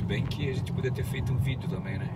Se bem que a gente poderia ter feito um vídeo também, né?